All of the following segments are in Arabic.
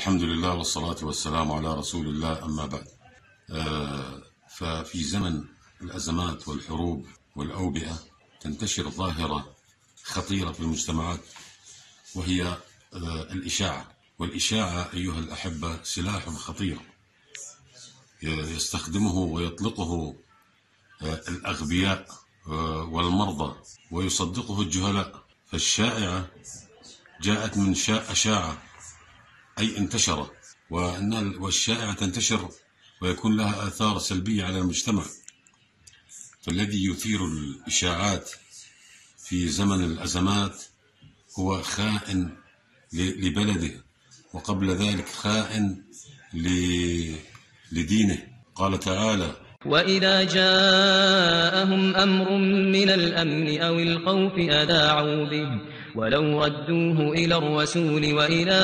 الحمد لله والصلاة والسلام على رسول الله أما بعد. آه، ففي زمن الأزمات والحروب والأوبئة تنتشر ظاهرة خطيرة في المجتمعات وهي آه، الإشاعة. والإشاعة أيها الأحبة سلاح خطير يستخدمه ويطلقه آه، الأغبياء والمرضى ويصدقه الجهلاء. فالشائعة جاءت من شاء أشاعة أي انتشر وأن والشائعة تنتشر ويكون لها آثار سلبية على المجتمع. فالذي يثير الإشاعات في زمن الأزمات هو خائن لبلده وقبل ذلك خائن لدينه. قال تعالى وإذا جاءهم أمر من الأمن أو الخوف أذاعوا به. ولو ردوه إلى الرسول وإلى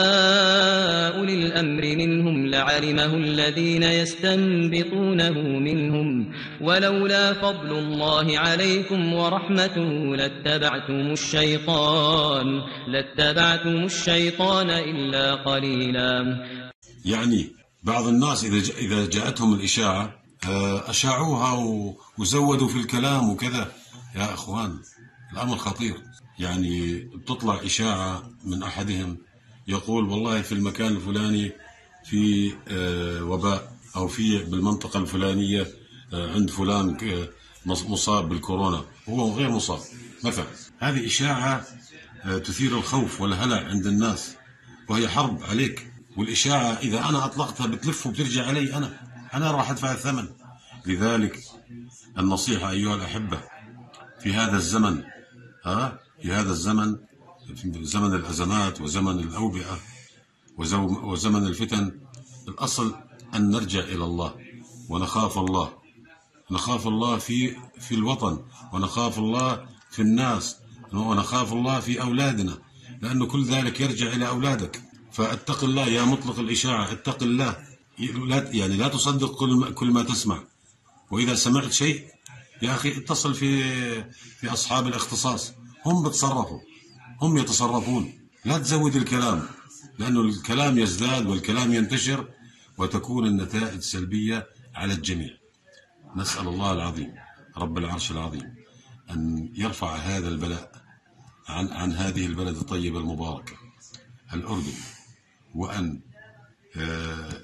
أولي الأمر منهم لعلمه الذين يستنبطونه منهم ولولا فضل الله عليكم ورحمته لاتبعتم الشيطان لاتبعتم الشيطان إلا قليلا. يعني بعض الناس إذا إذا جاءتهم الإشاعة آه، أشاعوها وزودوا في الكلام وكذا. يا أخوان. الأمر خطير. يعني بتطلع إشاعة من أحدهم يقول والله في المكان الفلاني في آه، وباء أو في بالمنطقة الفلانية آه، عند فلان آه، مصاب بالكورونا. هو غير مصاب. مثلا هذه إشاعة تثير الخوف والهلع عند الناس وهي حرب عليك. والإشاعة إذا أنا أطلقتها بتلف وبترجع علي أنا. أنا راح أدفع الثمن. لذلك النصيحة أيها الأحبة في هذا الزمن ها؟ في هذا الزمن في زمن الأزمات وزمن الأوبئة وزمن الفتن الأصل أن نرجع إلى الله ونخاف الله. نخاف الله في في الوطن ونخاف الله في الناس ونخاف الله في أولادنا لأن كل ذلك يرجع إلى أولادك. فاتق الله يا مطلق الإشاعة اتق الله. لا يعني لا تصدق كل كل ما تسمع. وإذا سمعت شيء يا أخي اتصل في في أصحاب الاختصاص. هم بتصرفوا هم يتصرفون. لا تزود الكلام لأنه الكلام يزداد والكلام ينتشر وتكون النتائج سلبية على الجميع. نسأل الله العظيم رب العرش العظيم أن يرفع هذا البلاء عن, عن هذه البلد الطيبة المباركة الأردن وأن آه،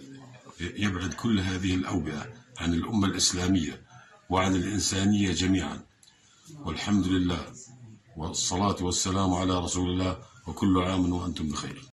يبعد كل هذه الأوبئة عن الأمة الإسلامية. وعن الإنسانية جميعا. والحمد لله. والصلاة والسلام على رسول الله. وكل عام وأنتم بخير.